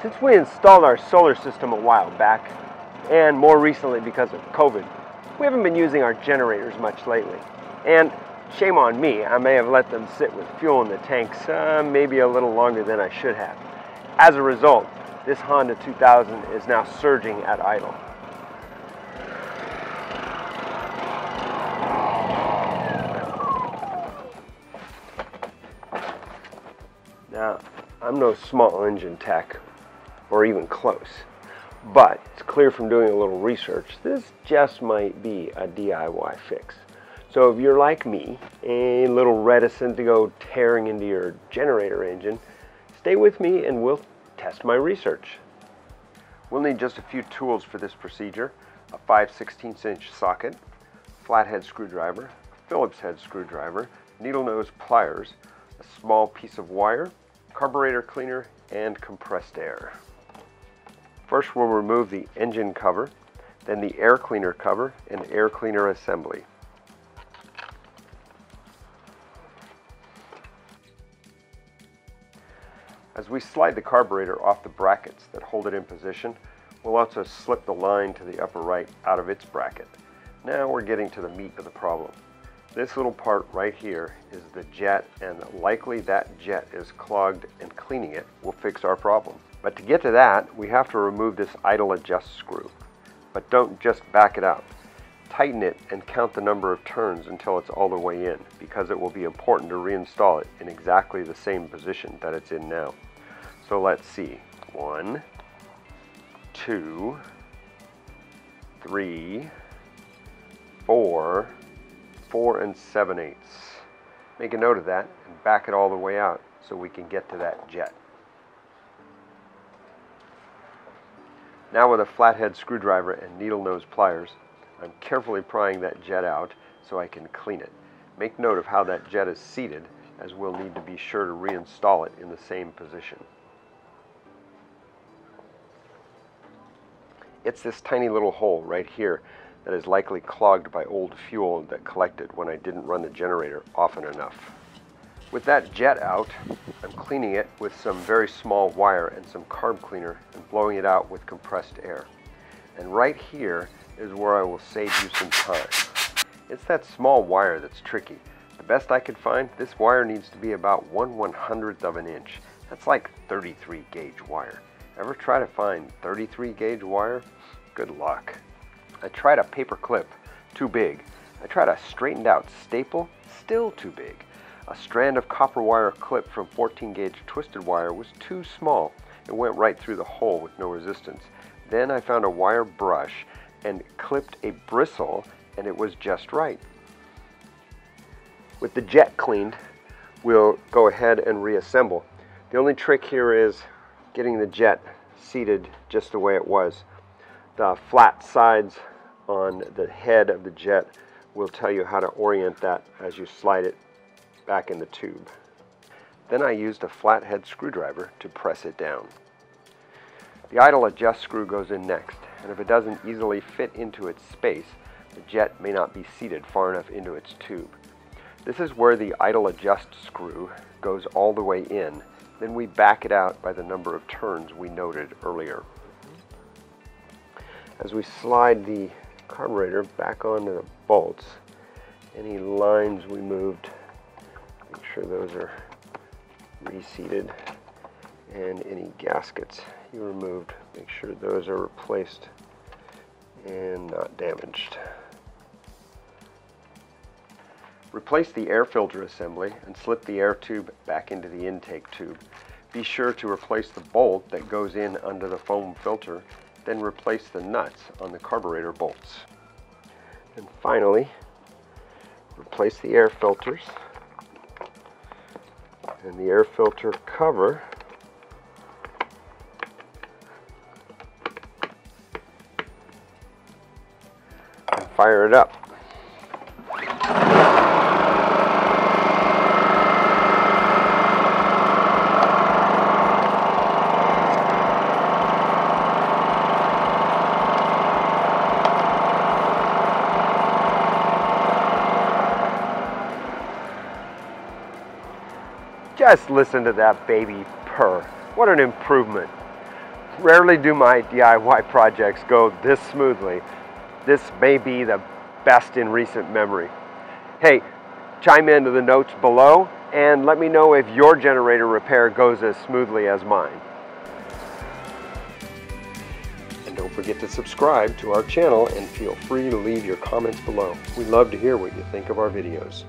Since we installed our solar system a while back, and more recently because of COVID, we haven't been using our generators much lately. And shame on me, I may have let them sit with fuel in the tanks uh, maybe a little longer than I should have. As a result, this Honda 2000 is now surging at idle. Now, I'm no small engine tech, or even close, but it's clear from doing a little research, this just might be a DIY fix. So if you're like me, a little reticent to go tearing into your generator engine, stay with me and we'll test my research. We'll need just a few tools for this procedure, a 5 16 inch socket, flathead screwdriver, Phillips head screwdriver, needle nose pliers, a small piece of wire, carburetor cleaner, and compressed air. First we'll remove the engine cover, then the air cleaner cover and air cleaner assembly. As we slide the carburetor off the brackets that hold it in position, we'll also slip the line to the upper right out of its bracket. Now we're getting to the meat of the problem. This little part right here is the jet and likely that jet is clogged and cleaning it will fix our problem. But to get to that, we have to remove this idle adjust screw. But don't just back it up. Tighten it and count the number of turns until it's all the way in because it will be important to reinstall it in exactly the same position that it's in now. So let's see. One, two, three, four, four and seven eighths. Make a note of that and back it all the way out so we can get to that jet. Now with a flathead screwdriver and needle nose pliers, I'm carefully prying that jet out so I can clean it. Make note of how that jet is seated as we'll need to be sure to reinstall it in the same position. It's this tiny little hole right here that is likely clogged by old fuel that collected when I didn't run the generator often enough. With that jet out, I'm cleaning it with some very small wire and some carb cleaner and blowing it out with compressed air. And right here is where I will save you some time. It's that small wire that's tricky. The best I could find, this wire needs to be about 1 100th of an inch. That's like 33 gauge wire. Ever try to find 33 gauge wire? Good luck. I tried a paper clip, too big. I tried a straightened out staple, still too big. A strand of copper wire clip from 14 gauge twisted wire was too small. It went right through the hole with no resistance. Then I found a wire brush and clipped a bristle and it was just right. With the jet cleaned, we'll go ahead and reassemble. The only trick here is getting the jet seated just the way it was. The flat sides on the head of the jet will tell you how to orient that as you slide it back in the tube. Then I used a flathead screwdriver to press it down. The idle adjust screw goes in next, and if it doesn't easily fit into its space, the jet may not be seated far enough into its tube. This is where the idle adjust screw goes all the way in then we back it out by the number of turns we noted earlier. As we slide the carburetor back onto the bolts, any lines we moved, make sure those are reseated, and any gaskets you removed, make sure those are replaced and not damaged. Replace the air filter assembly and slip the air tube back into the intake tube. Be sure to replace the bolt that goes in under the foam filter, then replace the nuts on the carburetor bolts. And finally, replace the air filters and the air filter cover and fire it up. Just listen to that baby purr. What an improvement. Rarely do my DIY projects go this smoothly. This may be the best in recent memory. Hey, chime into the notes below and let me know if your generator repair goes as smoothly as mine. And don't forget to subscribe to our channel and feel free to leave your comments below. We love to hear what you think of our videos.